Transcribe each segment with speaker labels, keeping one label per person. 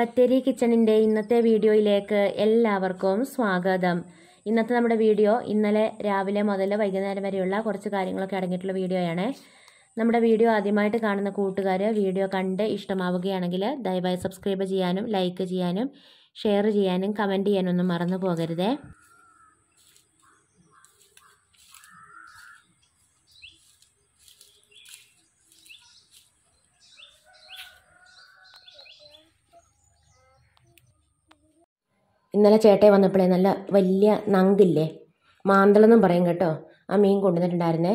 Speaker 1: ബത്തേരി കിച്ചണിന്റെ ഇന്നത്തെ വീഡിയോയിലേക്ക് എല്ലാവർക്കും സ്വാഗതം. ഇന്നത്തെ നമ്മുടെ വീഡിയോ ഇന്നലെ രാവിലെ മുതൽ വൈകുന്നേരം വരെയുള്ള കുറച്ച് കാര്യങ്ങളൊക്കെ അടങ്ങിയിട്ടുള്ള വീഡിയോയാണ്. നമ്മുടെ വീഡിയോ ആദ്യമായിട്ട് കാണുന്ന കൂട്ടുകാർ വീഡിയോ കണ്ട് ഇഷ്ടമാവുകയാണെങ്കിൽ ദയവായി സബ്സ്ക്രൈബ് ചെയ്യാനും ലൈക്ക് ചെയ്യാനും ഷെയർ ചെയ്യാനും കമന്റ് ചെയ്യാനൊന്നും മറന്നു പോകരുതേ. ഇന്നലെ ചേട്ടയെ വന്നപ്പോഴേ നല്ല വലിയ നങ്കില്ലേ? മാന്തളെന്നും പറയും കേട്ടോ. ആ മീൻ കൊണ്ടുവന്നിട്ടുണ്ടായിരുന്നേ.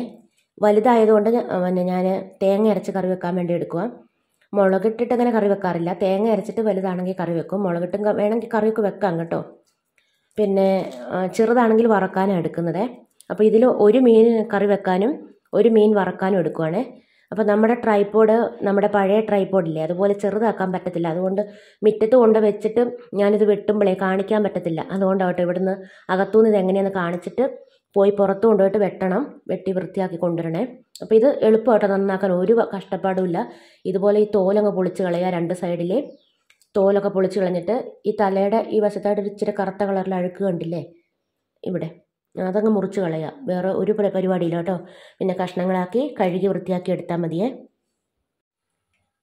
Speaker 1: വലുതായതുകൊണ്ട് പിന്നെ ഞാൻ തേങ്ങ അരച്ച് കറി വെക്കാൻ വേണ്ടി എടുക്കുക മുളകിട്ടിട്ട് അങ്ങനെ കറി വെക്കാറില്ല. തേങ്ങ അരച്ചിട്ട് വലുതാണെങ്കിൽ കറി വെക്കും. മുളകിട്ടും വേണമെങ്കിൽ കറിയൊക്കെ വെക്കാം കേട്ടോ. പിന്നെ ചെറുതാണെങ്കിൽ വറക്കാനാണ് എടുക്കുന്നത്. അപ്പോൾ ഇതിൽ ഒരു മീൻ കറി വെക്കാനും ഒരു മീൻ വറക്കാനും എടുക്കുവാണേ. അപ്പോൾ നമ്മുടെ ട്രൈപ്പോഡ് നമ്മുടെ പഴയ ട്രൈപ്പോഡില്ലേ അതുപോലെ ചെറുതാക്കാൻ പറ്റത്തില്ല. അതുകൊണ്ട് മുറ്റത്ത് കൊണ്ട് വെച്ചിട്ട് ഞാനിത് വെട്ടുമ്പോഴേ കാണിക്കാൻ പറ്റത്തില്ല. അതുകൊണ്ടാവട്ടെ ഇവിടുന്ന് അകത്തുനിന്ന് ഇത് കാണിച്ചിട്ട് പോയി പുറത്ത് കൊണ്ടുപോയിട്ട് വെട്ടണം. വെട്ടി വൃത്തിയാക്കി കൊണ്ടുവരണേ. അപ്പോൾ ഇത് എളുപ്പമായിട്ട് നന്നാക്കാൻ ഒരു കഷ്ടപ്പാടുമില്ല. ഇതുപോലെ ഈ തോലങ്ങ് പൊളിച്ച് കളയുക രണ്ട് സൈഡിലെ. തോലൊക്കെ പൊളിച്ച് കളഞ്ഞിട്ട് ഈ തലയുടെ ഈ വശത്തായിട്ട് ഒരു ഇച്ചിരി കറുത്ത കളറിൽ അഴുക്ക് കണ്ടില്ലേ? ഇവിടെ. അതങ്ങ് മുറിച്ച് കളയുക വേറെ ഒരു പരി- പരിപാടിയില്ല കേട്ടോ. പിന്നെ കഷ്ണങ്ങളാക്കി കഴുകി വൃത്തിയാക്കി എടുത്താൽ മതിയേ.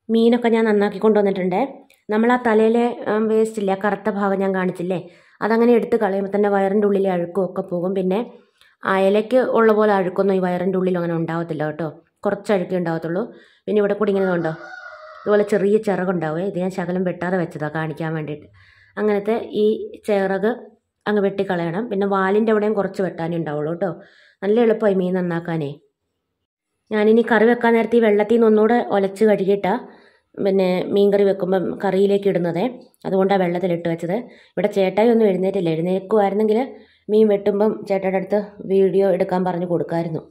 Speaker 1: മീനൊക്കെ ഞാൻ നന്നാക്കി കൊണ്ടുവന്നിട്ടുണ്ട്. നമ്മൾ ആ തലയിലെ വേസ്റ്റ് ഇല്ലേ കറുത്ത ഭാഗം ഞാൻ കാണിച്ചില്ലേ? അതങ്ങനെ എടുത്ത് കളയുമ്പോൾ തന്നെ വയറിന്റെ ഉള്ളിലെ അഴുക്കും ഒക്കെ പോകും. പിന്നെ അയലയ്ക്ക് ഉള്ള പോലെ അഴുക്കൊന്നും ഈ വയറിന്റെ ഉള്ളിൽ അങ്ങനെ ഉണ്ടാവത്തില്ല കേട്ടോ. കുറച്ച് അഴുക്കേ ഉണ്ടാവത്തുള്ളൂ. പിന്നെ ഇവിടെ കൂടി ഇങ്ങനെ ഉണ്ടോ ഇതുപോലെ ചെറിയ ചിറകുണ്ടാവേ. ഇത് ഞാൻ ശകലം വെട്ടാതെ വെച്ചതാണ് കാണിക്കാൻ വേണ്ടിയിട്ട്. അങ്ങനത്തെ ഈ ചിറക് അങ്ങ് വെട്ടിക്കളയണം. പിന്നെ വാലിന്റെ അവിടെയും കുറച്ച് വെട്ടാനേ ഉണ്ടാവുള്ളൂ കേട്ടോ. നല്ല എളുപ്പമായി മീൻ നന്നാക്കാനേ. ഞാനിനി കറി വെക്കാൻ നേരത്തെ ഈ വെള്ളത്തിൽ നിന്ന് ഒന്നുകൂടെ ഒലച്ച് കഴുകിയിട്ടാ പിന്നെ മീൻ കറി വെക്കുമ്പം കറിയിലേക്ക് ഇടുന്നതേ. അതുകൊണ്ടാണ് വെള്ളത്തിലിട്ട് വെച്ചത്. ഇവിടെ ചേട്ടായി ഒന്നും എഴുന്നേറ്റില്ല. എഴുന്നേൽക്കുമായിരുന്നെങ്കിൽ മീൻ വെട്ടുമ്പം ചേട്ടയുടെ അടുത്ത് വീഡിയോ എടുക്കാൻ പറഞ്ഞ് കൊടുക്കായിരുന്നു.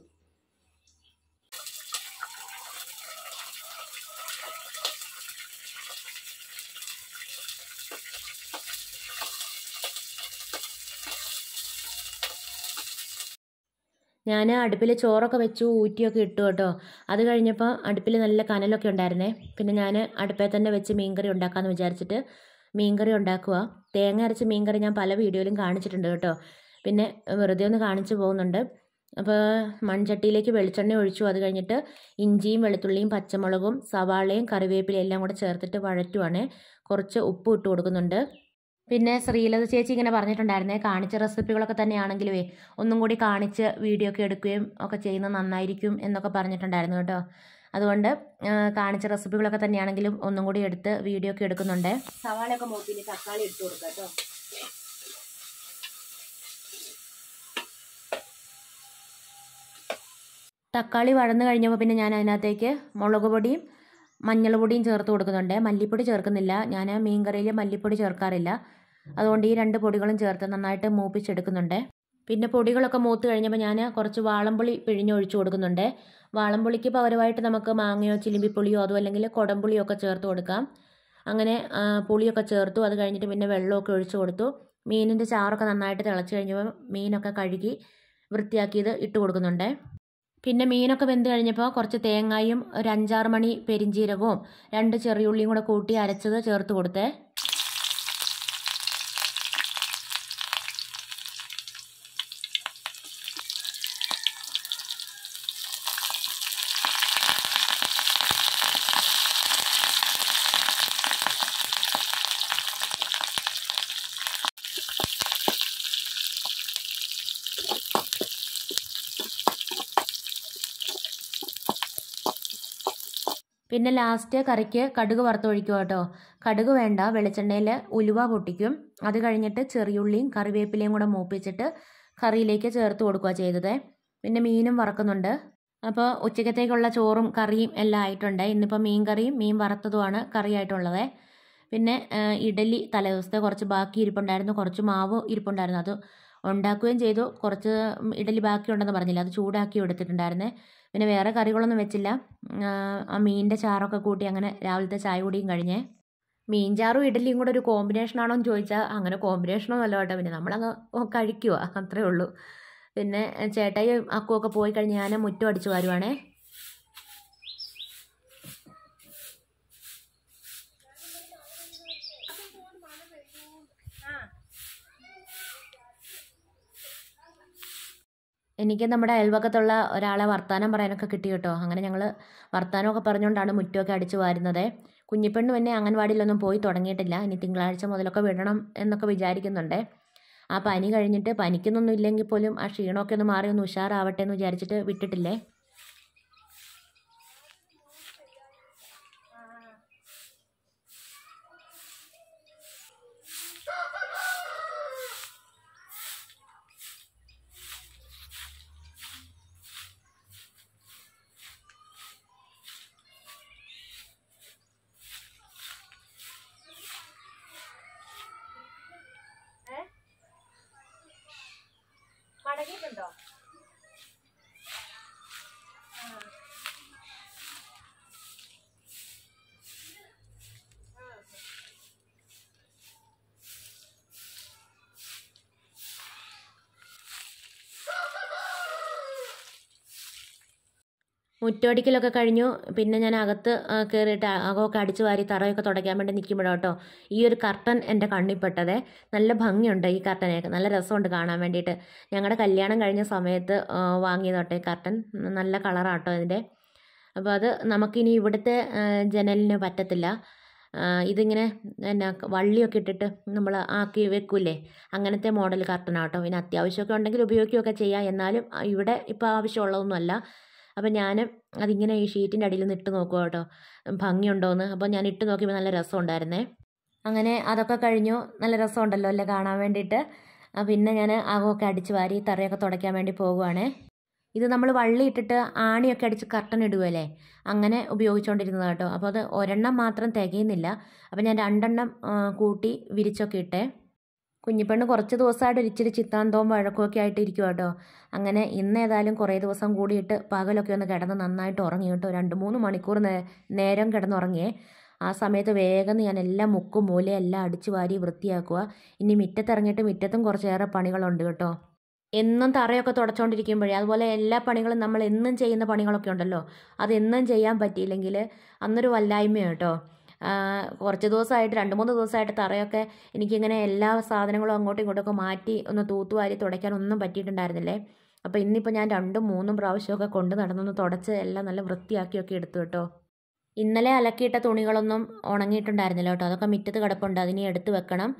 Speaker 1: ഞാൻ അടുപ്പിൽ ചോറൊക്കെ വെച്ചു ഊറ്റിയൊക്കെ ഇട്ടു കേട്ടോ. അത് കഴിഞ്ഞപ്പോൾ അടുപ്പിൽ നല്ല കനലൊക്കെ ഉണ്ടായിരുന്നേ. പിന്നെ ഞാൻ അടുപ്പിൽ തന്നെ വെച്ച് മീൻകറി ഉണ്ടാക്കാമെന്ന് വിചാരിച്ചിട്ട് മീൻകറി ഉണ്ടാക്കുക. തേങ്ങ അരച്ച് മീൻകറി ഞാൻ പല വീഡിയോയിലും കാണിച്ചിട്ടുണ്ട് കേട്ടോ. പിന്നെ വെറുതെ ഒന്ന് കാണിച്ചു പോകുന്നുണ്ട്. അപ്പോൾ മൺചട്ടിയിലേക്ക് വെളിച്ചെണ്ണ ഒഴിച്ചു. അത് കഴിഞ്ഞിട്ട് ഇഞ്ചിയും വെളുത്തുള്ളിയും പച്ചമുളകും സവാളയും കറിവേപ്പിലയും എല്ലാം കൂടെ ചേർത്തിട്ട് വഴറ്റുവാണ്. കുറച്ച് ഉപ്പ് ഇട്ട് കൊടുക്കുന്നുണ്ട്. പിന്നെ ശ്രീലത ചേച്ചി ഇങ്ങനെ പറഞ്ഞിട്ടുണ്ടായിരുന്നേ കാണിച്ച റെസിപ്പികളൊക്കെ തന്നെയാണെങ്കിലുവേ ഒന്നും കൂടി കാണിച്ച് വീഡിയോ ഒക്കെ എടുക്കുകയും ഒക്കെ ചെയ്യുന്നത് നന്നായിരിക്കും എന്നൊക്കെ പറഞ്ഞിട്ടുണ്ടായിരുന്നു കേട്ടോ. അതുകൊണ്ട് കാണിച്ച റെസിപ്പികളൊക്കെ തന്നെയാണെങ്കിലും ഒന്നും കൂടി എടുത്ത് വീഡിയോ ഒക്കെ എടുക്കുന്നുണ്ട്. സവാളയൊക്കെ മൂപ്പിന് തക്കാളി ഇട്ട് കൊടുക്കുക കേട്ടോ. തക്കാളി വഴന്നു കഴിഞ്ഞപ്പോൾ പിന്നെ ഞാൻ അതിനകത്തേക്ക് മുളക് പൊടിയും മഞ്ഞൾ പൊടിയും ചേർത്ത് കൊടുക്കുന്നുണ്ട്. മല്ലിപ്പൊടി ചേർക്കുന്നില്ല. ഞാൻ മീൻ കറിയിൽ മല്ലിപ്പൊടി ചേർക്കാറില്ല. അതുകൊണ്ട് ഈ രണ്ട് പൊടികളും ചേർത്ത് നന്നായിട്ട് മൂപ്പിച്ചെടുക്കുന്നുണ്ട്. പിന്നെ പൊടികളൊക്കെ മൂത്ത് കഴിഞ്ഞപ്പോൾ ഞാൻ കുറച്ച് വാളംപുളി പിഴിഞ്ഞൊഴിച്ച് കൊടുക്കുന്നുണ്ട്. വാളംപുളിക്ക് പകരമായിട്ട് നമുക്ക് മാങ്ങയോ ചിലിമ്പിപ്പുളിയോ അതോ അല്ലെങ്കിൽ കുടംപുളിയോ ഒക്കെ ചേർത്ത് കൊടുക്കാം. അങ്ങനെ പുളിയൊക്കെ ചേർത്തു. അത് കഴിഞ്ഞിട്ട് പിന്നെ വെള്ളമൊക്കെ ഒഴിച്ചു കൊടുത്തു. മീനിന്റെ ചാറൊക്കെ നന്നായിട്ട് തിളച്ച് കഴിഞ്ഞപ്പോൾ മീനൊക്കെ കഴുകി വൃത്തിയാക്കിയത് ഇട്ട് കൊടുക്കുന്നുണ്ട്. പിന്നെ മീനൊക്കെ വെന്ത് കഴിഞ്ഞപ്പോൾ കുറച്ച് തേങ്ങായും ഒരു അഞ്ചാറ് മണി പെരിഞ്ചീരകവും രണ്ട് ചെറിയുള്ളിയും കൂടെ കൂട്ടി അരച്ചത് ചേർത്ത് കൊടുത്തേ. പിന്നെ ലാസ്റ്റ് കറിക്ക് കടുക് വറുത്തൊഴിക്കുക കേട്ടോ. കടുക് വേണ്ട വെളിച്ചെണ്ണയിൽ ഉലുവ പൊട്ടിക്കും. അത് കഴിഞ്ഞിട്ട് ചെറിയുള്ളിയും കറിവേപ്പിലയും കൂടെ മൂപ്പിച്ചിട്ട് കറിയിലേക്ക് ചേർത്ത് കൊടുക്കുക ചെയ്തത്. പിന്നെ മീനും വറക്കുന്നുണ്ട്. അപ്പോൾ ഉച്ചക്കത്തേക്കുള്ള ചോറും കറിയും എല്ലാം ആയിട്ടുണ്ട്. ഇന്നിപ്പോൾ മീൻ കറിയും മീൻ വറുത്തതുമാണ് കറിയായിട്ടുള്ളത്. പിന്നെ ഇഡലി തലേദിവസത്തെ കുറച്ച് ബാക്കി ഇരിപ്പുണ്ടായിരുന്നു. കുറച്ച് മാവ് ഇരിപ്പുണ്ടായിരുന്നു. അത് ഉണ്ടാക്കുകയും ചെയ്തു. കുറച്ച് ഇഡലി ബാക്കിയുണ്ടെന്ന് പറഞ്ഞില്ല? അത് ചൂടാക്കി എടുത്തിട്ടുണ്ടായിരുന്നേ. പിന്നെ വേറെ കറികളൊന്നും വെച്ചില്ല. ആ, മീനിന്റെ ചാറൊക്കെ കൂട്ടി അങ്ങനെ രാവിലത്തെ ചായ കുടിയും കഴിഞ്ഞേ. മീൻചാറും ഇഡലിയും കൂടെ ഒരു കോമ്പിനേഷൻ ആണോ എന്ന് ചോദിച്ചാൽ അങ്ങനെ കോമ്പിനേഷനൊന്നും അല്ല കേട്ടോ. പിന്നെ നമ്മളങ്ങ് കഴിക്കുക അത്രേ ഉള്ളൂ. പിന്നെ ചേട്ടായി അക്കുമൊക്കെ പോയി കഴിഞ്ഞ് ഞാൻ മുറ്റം അടിച്ചു വരുവാണേ. എനിക്ക് നമ്മുടെ അയൽവക്കത്തുള്ള ഒരാളെ വർത്താനം പറയാനൊക്കെ കിട്ടി കേട്ടോ. അങ്ങനെ ഞങ്ങൾ വർത്തമാനമൊക്കെ പറഞ്ഞുകൊണ്ടാണ് മുറ്റമൊക്കെ അടിച്ചു വാരുന്നത്. കുഞ്ഞിപ്പെണ്ണ് പിന്നെ അംഗൻവാടിയിലൊന്നും പോയി തുടങ്ങിയിട്ടില്ല. ഇനി തിങ്കളാഴ്ച മുതലൊക്കെ വിടണം എന്നൊക്കെ വിചാരിക്കുന്നുണ്ട്. ആ പനി കഴിഞ്ഞിട്ട് പനിക്കുന്നൊന്നും ഇല്ലെങ്കിൽ പോലും ആ ക്ഷീണമൊക്കെ ഒന്ന് മാറി ഒന്ന് ഉഷാറാവട്ടെ എന്ന് വിചാരിച്ചിട്ട് വിട്ടിട്ടില്ലേ? മടങ്ങിയിട്ടുണ്ടോ മുറ്റമടിക്കലൊക്കെ കഴിഞ്ഞു. പിന്നെ ഞാൻ അകത്ത് കയറിയിട്ട് അകമൊക്കെ അടിച്ചു വാരി തറയൊക്കെ തുടയ്ക്കാൻ വേണ്ടി നിൽക്കുമ്പോഴോ കേട്ടോ ഈ ഒരു കർട്ടൻ എന്റെ കണ്ണിൽപ്പെട്ടതേ. നല്ല ഭംഗിയുണ്ട് ഈ കർട്ടനെയൊക്കെ. നല്ല രസമുണ്ട് കാണാൻ വേണ്ടിയിട്ട്. ഞങ്ങളുടെ കല്യാണം കഴിഞ്ഞ സമയത്ത് വാങ്ങിയതോട്ടെ കർട്ടൻ. നല്ല കളറാട്ടോ ഇതിന്റെ. അപ്പോൾ അത് നമുക്കിനി ഇവിടുത്തെ ജനലിന് പറ്റത്തില്ല. ഇതിങ്ങനെ എന്നാ വള്ളിയൊക്കെ ഇട്ടിട്ട് നമ്മൾ ആക്കി വെക്കൂലേ. അങ്ങനത്തെ മോഡൽ കർട്ടനാട്ടോ പിന്നെ അത്യാവശ്യമൊക്കെ ഉണ്ടെങ്കിൽ ഉപയോഗിക്കുകയൊക്കെ ചെയ്യാം. എന്നാലും ഇവിടെ ഇപ്പോൾ ആവശ്യമുള്ളതൊന്നുമല്ല. അപ്പം ഞാൻ അതിങ്ങനെ ഈ ഷീറ്റിന്റെ അടിയിൽ നിന്ന് ഇട്ട് നോക്കുക കേട്ടോ. ഭംഗിയുണ്ടോയെന്ന് അപ്പോൾ ഞാൻ ഇട്ട് നോക്കിയപ്പോൾ നല്ല രസമുണ്ടായിരുന്നേ. അങ്ങനെ അതൊക്കെ കഴിഞ്ഞു. നല്ല രസമുണ്ടല്ലോ അല്ലേ കാണാൻ വേണ്ടിയിട്ട്. പിന്നെ ഞാൻ അകമൊക്കെ അടിച്ച് വാരി തറയൊക്കെ തുടയ്ക്കാൻ വേണ്ടി പോകുവാണേ. ഇത് നമ്മൾ വള്ളി ഇട്ടിട്ട് ആണിയൊക്കെ അടിച്ച് കർട്ടൻ ഇടുകയല്ലേ അങ്ങനെ ഉപയോഗിച്ചുകൊണ്ടിരുന്നത് കേട്ടോ. അപ്പോൾ അത് ഒരെണ്ണം മാത്രം തികയുന്നില്ല. അപ്പോൾ ഞാൻ രണ്ടെണ്ണം കൂട്ടി വിരിച്ചൊക്കെ ഇട്ടേ. കുഞ്ഞിപ്പെണ്ണ് കുറച്ച് ദിവസമായിട്ട് ഇച്ചിരി ചിത്താന്തവും വഴക്കുമൊക്കെ ആയിട്ട് ഇരിക്കുക കേട്ടോ അങ്ങനെ ഇന്ന് ഏതായാലും കുറേ ദിവസം കൂടിയിട്ട് പകലൊക്കെ ഒന്ന് കിടന്ന് നന്നായിട്ട് ഉറങ്ങി കേട്ടോ. രണ്ട് മൂന്ന് മണിക്കൂർ നേരം കിടന്നുറങ്ങിയേ. ആ സമയത്ത് വേഗം ഞാൻ എല്ലാം മുക്കും മൂലയും എല്ലാം അടിച്ചു വാരി വൃത്തിയാക്കുക ഇനി മുറ്റത്തിറങ്ങിയിട്ട് മുറ്റത്തും കുറച്ചേറെ പണികളുണ്ട് കേട്ടോ. എന്നും തറയൊക്കെ തുടച്ചുകൊണ്ടിരിക്കുമ്പോഴേ അതുപോലെ എല്ലാ പണികളും നമ്മൾ എന്നും ചെയ്യുന്ന പണികളൊക്കെ ഉണ്ടല്ലോ. അതെന്നും ചെയ്യാൻ പറ്റിയില്ലെങ്കിൽ അന്നൊരു വല്ലായ്മയാണ് കേട്ടോ. കുറച്ച് ദിവസമായിട്ട് രണ്ട് മൂന്ന് ദിവസമായിട്ട് തറയൊക്കെ എനിക്കിങ്ങനെ എല്ലാ സാധനങ്ങളും അങ്ങോട്ടും ഇങ്ങോട്ടൊക്കെ മാറ്റി ഒന്ന് തൂത്തുവാരി തുടയ്ക്കാനൊന്നും പറ്റിയിട്ടുണ്ടായിരുന്നില്ലേ? അപ്പോൾ ഇന്നിപ്പോൾ ഞാൻ രണ്ടും മൂന്നും പ്രാവശ്യമൊക്കെ കൊണ്ട് നടന്നൊന്ന് തുടച്ച് എല്ലാം നല്ല വൃത്തിയാക്കിയൊക്കെ എടുത്തു കേട്ടോ. ഇന്നലെ അലക്കിയിട്ട തുണികളൊന്നും ഉണങ്ങിയിട്ടുണ്ടായിരുന്നില്ല കേട്ടോ. അതൊക്കെ മിറ്റത്ത് കിടപ്പുണ്ട്. അതിനെ എടുത്ത് വെക്കണം.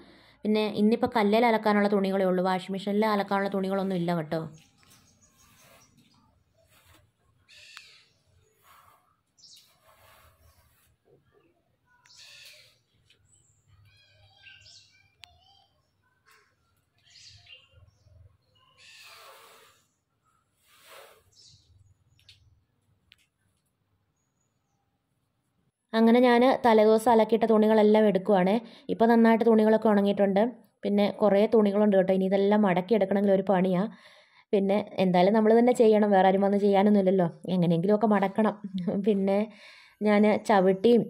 Speaker 1: പിന്നെ ഇന്നിപ്പോൾ കല്ലിൽ അലക്കാനുള്ള തുണികളേ ഉള്ളൂ. വാഷിംഗ് മെഷീനിൽ അലക്കാനുള്ള തുണികളൊന്നും ഇല്ല കേട്ടോ. അങ്ങനെ ഞാൻ തലേദിവസം അലക്കിയിട്ട തുണികളെല്ലാം എടുക്കുവാണ്. ഇപ്പോൾ നന്നായിട്ട് തുണികളൊക്കെ ഉണങ്ങിയിട്ടുണ്ട്. പിന്നെ കുറേ തുണികളുണ്ട് കേട്ടോ. ഇനി ഇതെല്ലാം മടക്കി എടുക്കണമെങ്കിൽ ഒരു പണിയാണ് പിന്നെ എന്തായാലും നമ്മൾ തന്നെ ചെയ്യണം. വേറെ ആരും വന്ന് ചെയ്യാനൊന്നുമില്ലല്ലോ. എങ്ങനെയെങ്കിലുമൊക്കെ മടക്കണം. പിന്നെ ഞാൻ ചവിട്ടിയും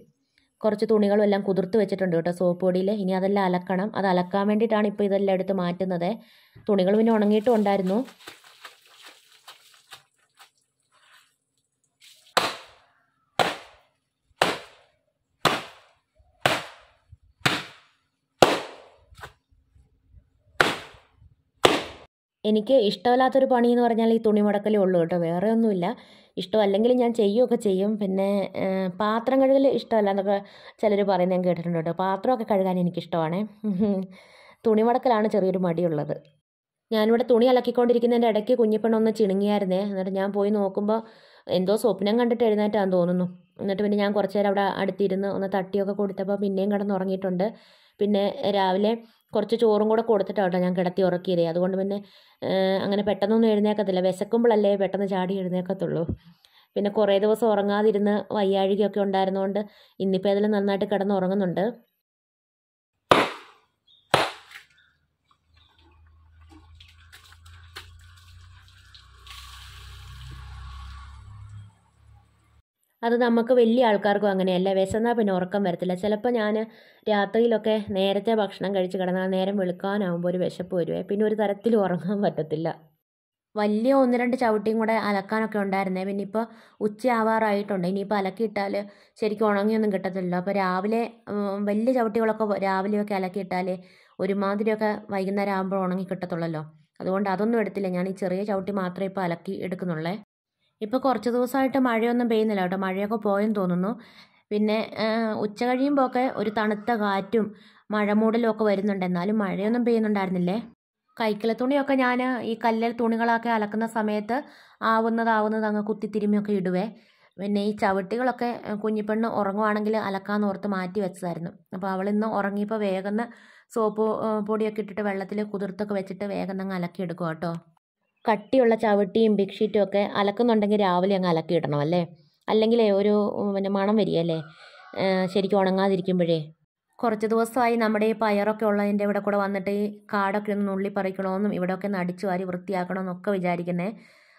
Speaker 1: കുറച്ച് തുണികളും എല്ലാം കുതിർത്ത് വെച്ചിട്ടുണ്ട് കേട്ടോ സോപ്പ് പൊടിയിൽ ഇനി അതെല്ലാം അലക്കണം. അത് അലക്കാൻ വേണ്ടിയിട്ടാണ് ഇപ്പോൾ ഇതെല്ലാം എടുത്ത് മാറ്റുന്നത്. തുണികൾ പിന്നെ ഉണങ്ങിയിട്ടും ഉണ്ടായിരുന്നു. എനിക്ക് ഇഷ്ടമല്ലാത്തൊരു പണി എന്ന് പറഞ്ഞാൽ ഈ തുണി മുടക്കലേ ഉള്ളൂ കേട്ടോ. വേറെ ഒന്നുമില്ല. ഇഷ്ടമല്ലെങ്കിൽ ഞാൻ ചെയ്യുകയൊക്കെ ചെയ്യും. പിന്നെ പാത്രം കഴുകൽ ഇഷ്ടമല്ല എന്നൊക്കെ ചിലർ പറയുന്നത് ഞാൻ കേട്ടിട്ടുണ്ട് കേട്ടോ. പാത്രമൊക്കെ കഴുകാൻ എനിക്കിഷ്ടമാണ് തുണി മുടക്കലാണ് ചെറിയൊരു മടിയുള്ളത്. ഞാനിവിടെ തുണി അലക്കിക്കൊണ്ടിരിക്കുന്നതിന്റെ ഇടയ്ക്ക് കുഞ്ഞിപ്പെണ്ണൊന്ന് ചിണുങ്ങിയായിരുന്നേ. എന്നിട്ട് ഞാൻ പോയി നോക്കുമ്പോൾ എന്തോ സ്വപ്നം കണ്ടിട്ട് എഴുന്നേറ്റാന്ന് തോന്നുന്നു. എന്നിട്ട് പിന്നെ ഞാൻ കുറച്ച് നേരം അവിടെ അടുത്തിരുന്ന് ഒന്ന് തട്ടിയൊക്കെ കൊടുത്തപ്പോൾ പിന്നെയും കിടന്നുറങ്ങിയിട്ടുണ്ട്. പിന്നെ രാവിലെ കുറച്ച് ചോറും കൂടെ കൊടുത്തിട്ടാണ് ഞാൻ കിടത്തി ഉറക്കിയത്. അതുകൊണ്ട് പിന്നെ അങ്ങനെ പെട്ടെന്നൊന്നും എഴുന്നേക്കത്തില്ല വിശക്കുമ്പോഴല്ലേ പെട്ടെന്ന് ചാടി എഴുന്നേക്കത്തുള്ളൂ പിന്നെ കുറേ ദിവസം ഉറങ്ങാതിരുന്ന് വയ്യാഴികയൊക്കെ ഉണ്ടായിരുന്നതുകൊണ്ട് ഇന്നിപ്പോൾ ഏതായാലും നന്നായിട്ട് കിടന്ന് ഉറങ്ങുന്നുണ്ട് അത് നമുക്ക് വലിയ ആൾക്കാർക്കും അങ്ങനെയല്ല. വിശന്നാൽ പിന്നെ ഉറക്കം വരത്തില്ല. ചിലപ്പോൾ ഞാൻ രാത്രിയിലൊക്കെ നേരത്തെ ഭക്ഷണം കഴിച്ച് കിടന്നാൽ നേരം വെളുക്കാനാവുമ്പോൾ ഒരു വിശപ്പ് വരുവേ. പിന്നെ ഒരു തരത്തിലും ഉറങ്ങാൻ പറ്റത്തില്ല. വലിയ ഒന്ന് രണ്ട് ചവിട്ടിയും കൂടെ അലക്കാനൊക്കെ ഉണ്ടായിരുന്നേ. പിന്നെ ഇപ്പോൾ ഉച്ചയാവാറായിട്ടുണ്ട്. ഇനിയിപ്പോൾ അലക്കിയിട്ടാൽ ശരിക്കും ഉണങ്ങിയൊന്നും കിട്ടത്തില്ല അപ്പോൾ രാവിലെ വലിയ ചവിട്ടികളൊക്കെ രാവിലെയൊക്കെ അലക്കിയിട്ടാൽ ഒരുമാതിരിയൊക്കെ വൈകുന്നേരം ആകുമ്പോൾ ഉണങ്ങി കിട്ടത്തുള്ളല്ലോ. അതുകൊണ്ട് അതൊന്നും എടുത്തില്ല. ഞാൻ ഈ ചെറിയ ചവിട്ടി മാത്രമേ ഇപ്പോൾ അലക്കി എടുക്കുന്നുള്ളേ. ഇപ്പോൾ കുറച്ച് ദിവസമായിട്ട് മഴയൊന്നും പെയ്യുന്നില്ല കേട്ടോ. മഴയൊക്കെ പോയെന്ന് തോന്നുന്നു. പിന്നെ ഉച്ച കഴിയുമ്പോൾ ഒക്കെ ഒരു തണുത്ത കാറ്റും മഴമൂടലും ഒക്കെ വരുന്നുണ്ട്. എന്നാലും മഴയൊന്നും പെയ്യുന്നുണ്ടായിരുന്നില്ലേ? കൈക്കില തുണിയൊക്കെ ഞാൻ ഈ കല്ലിൽ തുണികളൊക്കെ അലക്കുന്ന സമയത്ത് ആവുന്നതാവുന്നത് അങ്ങ് കുത്തിത്തിരുമ്മിയൊക്കെ ഇടുവേ. പിന്നെ ഈ ചവിട്ടികളൊക്കെ കുഞ്ഞിപ്പെണ്ണ് ഉറങ്ങുവാണെങ്കിൽ അലക്കാന്ന് ഓർത്ത് മാറ്റി വെച്ചതായിരുന്നു. അപ്പോൾ അവൾ ഇന്ന് ഉറങ്ങിയപ്പോൾ വേഗം സോപ്പ് പൊടിയൊക്കെ ഇട്ടിട്ട് വെള്ളത്തിൽ കുതിർത്തൊക്കെ വെച്ചിട്ട് വേഗം അങ്ങ് അലക്കിയെടുക്കും കേട്ടോ. കട്ടിയുള്ള ചവിട്ടിയും ബെഡ്ഷീറ്റും ഒക്കെ അലക്കുന്നുണ്ടെങ്കിൽ രാവിലെ അങ്ങ് അലക്കിയിടണം അല്ലേ? അല്ലെങ്കിൽ ഒരു പിന്നെ മണം വരികയല്ലേ ശരിക്കും ഉണങ്ങാതിരിക്കുമ്പോഴേ. കുറച്ച് ദിവസമായി നമ്മുടെ ഈ പയറൊക്കെ ഉള്ളതിന്റെ ഇവിടെ കൂടെ വന്നിട്ട് ഈ കാടൊക്കെ ഒന്ന് നുള്ളി പറിക്കണമെന്നും ഇവിടെയൊക്കെ ഒന്ന് അടിച്ചു വാരി വൃത്തിയാക്കണമെന്നൊക്കെ വിചാരിക്കുന്നത്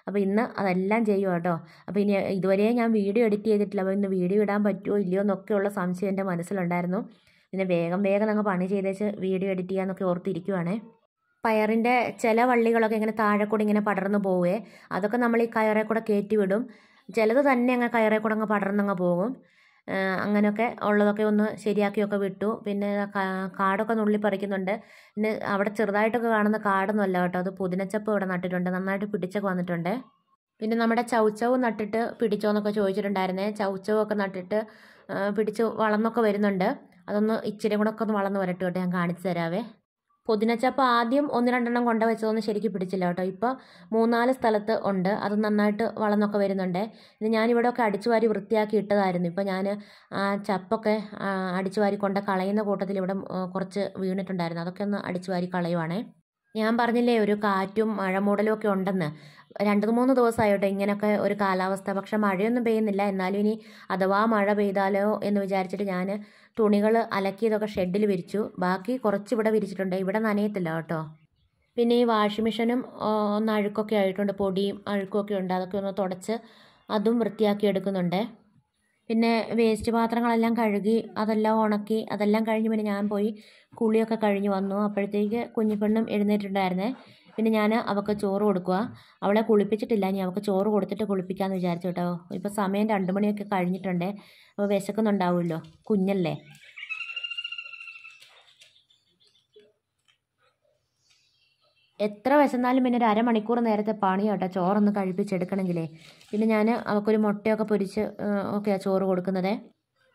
Speaker 1: അപ്പോൾ ഇന്ന് അതെല്ലാം ചെയ്യും കേട്ടോ. അപ്പോൾ ഇനി ഇതുവരെ ഞാൻ വീഡിയോ എഡിറ്റ് ചെയ്തിട്ടില്ല. അപ്പോൾ ഇന്ന് വീഡിയോ ഇടാൻ പറ്റുമോ ഇല്ലയോ എന്നൊക്കെയുള്ള സംശയം എന്റെ മനസ്സിലുണ്ടായിരുന്നു. പിന്നെ വേഗം വേഗം അങ്ങ് പണി ചെയ്തേച്ച് വീഡിയോ എഡിറ്റ് ചെയ്യാമെന്നൊക്കെ ഓർത്തിരിക്കുവാണേ. പയറിന്റെ ചില വള്ളികളൊക്കെ ഇങ്ങനെ താഴെ കൂടി ഇങ്ങനെ പടർന്നു പോവേ. അതൊക്കെ നമ്മൾ ഈ കയറെ കൂടെ കയറ്റി വിടും. ചിലത് തന്നെ അങ്ങ് കയറെ കൂടെ അങ്ങ് പടർന്നങ്ങ് പോകും. അങ്ങനെയൊക്കെ ഉള്ളതൊക്കെ ഒന്ന് ശരിയാക്കിയൊക്കെ വിട്ടു. പിന്നെ കാടൊക്കെ നുള്ളി പറിക്കുന്നുണ്ട്. പിന്നെ അവിടെ ചെറുതായിട്ടൊക്കെ കാണുന്ന കാടൊന്നും അല്ല കേട്ടോ. അത് പുതിനച്ചപ്പ് ഇവിടെ നട്ടിട്ടുണ്ട്. നന്നായിട്ട് പിടിച്ചൊക്കെ വന്നിട്ടുണ്ട്. പിന്നെ നമ്മുടെ ചൗച്ചവ് നട്ടിട്ട് പിടിച്ചോ എന്നൊക്കെ ചോദിച്ചിട്ടുണ്ടായിരുന്നേ. ചൗച്ചവൊക്കെ നട്ടിട്ട് പിടിച്ച് വളർന്നൊക്കെ വരുന്നുണ്ട്. അതൊന്ന് ഇച്ചിരി കൂടെ ഒക്കെ ഒന്ന് വളർന്ന് വരട്ടെ കേട്ടോ. ഞാൻ കാണിച്ചു തരാവേ. പുതിനച്ചപ്പ് ആദ്യം ഒന്ന് രണ്ടെണ്ണം കൊണ്ട വെച്ചതൊന്നും ശരിക്കും പിടിച്ചില്ല കേട്ടോ. ഇപ്പോൾ മൂന്നാൽ സ്ഥലത്ത് ഉണ്ട്. അത് നന്നായിട്ട് വളർന്നൊക്കെ വരുന്നുണ്ട്. ഇത് ഞാനിവിടെ ഒക്കെ അടിച്ചു വാരി വൃത്തിയാക്കി ഇട്ടതായിരുന്നു. ഇപ്പോൾ ഞാൻ ആ ചപ്പൊക്കെ അടിച്ചു വാരി കൊണ്ട് കളയുന്ന കൂട്ടത്തിൽ ഇവിടെ കുറച്ച് വീണിട്ടുണ്ടായിരുന്നു. അതൊക്കെ ഒന്ന് അടിച്ചു വാരി കളയുവാണേ. ഞാൻ പറഞ്ഞില്ലേ ഒരു കാറ്റും മഴ മഴമൂടലും ഒക്കെ ഉണ്ടെന്ന്. രണ്ട് മൂന്ന് ദിവസമായിട്ടോ ഇങ്ങനെയൊക്കെ ഒരു കാലാവസ്ഥ. പക്ഷെ മഴയൊന്നും പെയ്യുന്നില്ല. എന്നാലും ഇനി അഥവാ മഴ പെയ്താലോ എന്ന് വിചാരിച്ചിട്ട് ഞാൻ തുണികൾ അലക്കിയതൊക്കെ ഷെഡിൽ വിരിച്ചു. ബാക്കി കുറച്ച് ഇവിടെ വിരിച്ചിട്ടുണ്ട്. ഇവിടെ നനയത്തില്ല കേട്ടോ. പിന്നെ ഈ വാഷിംഗ് മെഷീനും ഒന്ന് അഴുക്കൊക്കെ ആയിട്ടുണ്ട്. പൊടിയും അഴുക്കൊക്കെ ഉണ്ട്. അതൊക്കെ ഒന്ന് തുടച്ച് അതും വൃത്തിയാക്കി എടുക്കുന്നുണ്ട്. പിന്നെ വേസ്റ്റ് പാത്രങ്ങളെല്ലാം കഴുകി അതെല്ലാം ഉണക്കി അതെല്ലാം കഴിഞ്ഞ് പിന്നെ ഞാൻ പോയി കുളിയൊക്കെ കഴിഞ്ഞ് വന്നു. അപ്പോഴത്തേക്ക് കുഞ്ഞിപ്പെണ്ണും എഴുന്നേറ്റുണ്ടായിരുന്നേ പിന്നെ ഞാൻ അവൾക്ക് ചോറ് കൊടുക്കുക അവളെ കുളിപ്പിച്ചിട്ടില്ല. ഇനി അവൾക്ക് ചോറ് കൊടുത്തിട്ട് കുളിപ്പിക്കാമെന്ന് വിചാരിച്ചു കേട്ടോ. ഇപ്പോൾ സമയം രണ്ട് മണിയൊക്കെ കഴിഞ്ഞിട്ടുണ്ട്. അപ്പോൾ വിശക്കുന്നുണ്ടാവുമല്ലോ. കുഞ്ഞല്ലേ? എത്ര വിശന്നാലും പിന്നെ ഒരു അരമണിക്കൂർ നേരത്തെ പണി കേട്ടോ. ചോറൊന്ന് കഴിപ്പിച്ചെടുക്കണമെങ്കിലേ. പിന്നെ ഞാൻ അവൾക്കൊരു മുട്ടയൊക്കെ പൊരിച്ച് ഒക്കെയാണ് ചോറ് കൊടുക്കുന്നത്.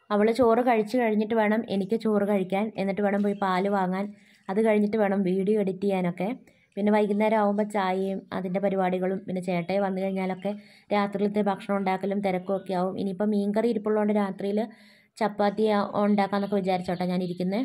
Speaker 1: അവൾ ചോറ് കഴിച്ച് കഴിഞ്ഞിട്ട് വേണം എനിക്ക് ചോറ് കഴിക്കാൻ. എന്നിട്ട് വേണം പോയി പാൽ വാങ്ങാൻ. അത് കഴിഞ്ഞിട്ട് വേണം വീഡിയോ എഡിറ്റ് ചെയ്യാനൊക്കെ. പിന്നെ വൈകുന്നേരം ആകുമ്പോൾ ചായയും അതിന്റെ പരിപാടികളും പിന്നെ ചേട്ടയെ വന്നു കഴിഞ്ഞാലൊക്കെ രാത്രിയിലത്തെ ഭക്ഷണം ഉണ്ടാക്കലും തിരക്കും ഒക്കെ ആവും. ഇനിയിപ്പോൾ മീൻകറി ഇരിപ്പുള്ളതുകൊണ്ട് രാത്രിയിൽ ചപ്പാത്തി ഉണ്ടാക്കാമെന്നൊക്കെ വിചാരിച്ചോട്ടെ ഞാൻ ഇരിക്കുന്നത്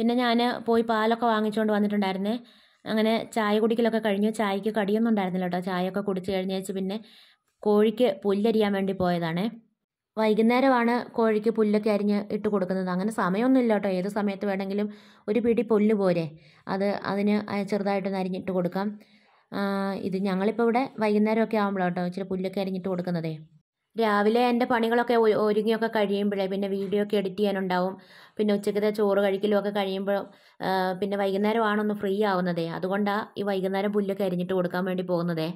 Speaker 1: പിന്നെ ഞാൻ പോയി പാലൊക്കെ വാങ്ങിച്ചുകൊണ്ട് വന്നിട്ടുണ്ടായിരുന്നേ. അങ്ങനെ ചായ കുടിക്കലൊക്കെ കഴിഞ്ഞു. ചായക്ക് കടിയൊന്നും ഉണ്ടായിരുന്നില്ല കേട്ടോ. ചായയൊക്കെ കുടിച്ച് കഴിഞ്ഞേച്ച് പിന്നെ കോഴിക്ക് പുല്ലരിയാൻ വേണ്ടി പോയതാണേ. വൈകുന്നേരമാണ് കോഴിക്ക് പുല്ലൊക്കെ അരിഞ്ഞ് ഇട്ട് കൊടുക്കുന്നത്. അങ്ങനെ സമയമൊന്നുമില്ല കേട്ടോ. ഏത് സമയത്ത് വേണമെങ്കിലും ഒരു പിടി പുല്ല് പോരെ. അത് അതിന് ചെറുതായിട്ട് ചെറുതായിട്ടൊന്ന് അരിഞ്ഞിട്ട് കൊടുക്കാം. ഇത് ഞങ്ങളിപ്പോൾ ഇവിടെ വൈകുന്നേരമൊക്കെ ആകുമ്പോഴാണ് കേട്ടോ ഇച്ചിരി പുല്ലൊക്കെ അരിഞ്ഞിട്ട് കൊടുക്കുന്നതേ. രാവിലെ എന്റെ പണികളൊക്കെ ഒരുങ്ങിയൊക്കെ കഴിയുമ്പോഴേ പിന്നെ വീഡിയോ ഒക്കെ എഡിറ്റ് ചെയ്യാനുണ്ടാവും. പിന്നെ ഉച്ചക്കത്തെ ചോറ് കഴിക്കലും ഒക്കെ കഴിയുമ്പോൾ പിന്നെ വൈകുന്നേരമാണൊന്ന് ഫ്രീ ആവുന്നതേ. അതുകൊണ്ടാണ് ഈ വൈകുന്നേരം പുല്ലൊക്കെ അരിഞ്ഞിട്ട് കൊടുക്കാൻ വേണ്ടി പോകുന്നതേ.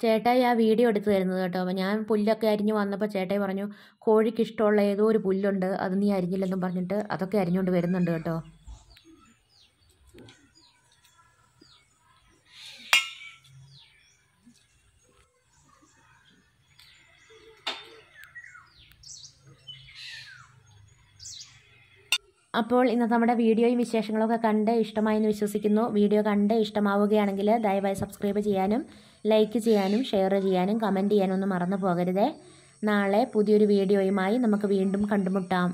Speaker 1: ചേട്ടായി ആ വീഡിയോ എടുത്തു തരുന്നത് കേട്ടോ. അപ്പോൾ ഞാൻ പുല്ലൊക്കെ അരിഞ്ഞ് വന്നപ്പോൾ ചേട്ടായി പറഞ്ഞു കോഴിക്ക് ഇഷ്ടമുള്ള ഏതോ ഒരു പുല്ലുണ്ട് അത് നീ അരിഞ്ഞില്ലെന്നും പറഞ്ഞിട്ട് അതൊക്കെ അരിഞ്ഞുകൊണ്ട് വരുന്നുണ്ട് കേട്ടോ. അപ്പോൾ ഇന്നത്തെ നമ്മുടെ വീഡിയോയും വിശേഷങ്ങളൊക്കെ കണ്ട് ഇഷ്ടമായെന്ന് വിശ്വസിക്കുന്നു. വീഡിയോ കണ്ട് ഇഷ്ടമാവുകയാണെങ്കിൽ ദയവായി സബ്സ്ക്രൈബ് ചെയ്യാനും ലൈക്ക് ചെയ്യാനും ഷെയർ ചെയ്യാനും കമന്റ് ചെയ്യാനും ഒന്നും മറന്നു പോകരുതേ. നാളെ പുതിയൊരു വീഡിയോയുമായി നമുക്ക് വീണ്ടും കണ്ടുമുട്ടാം.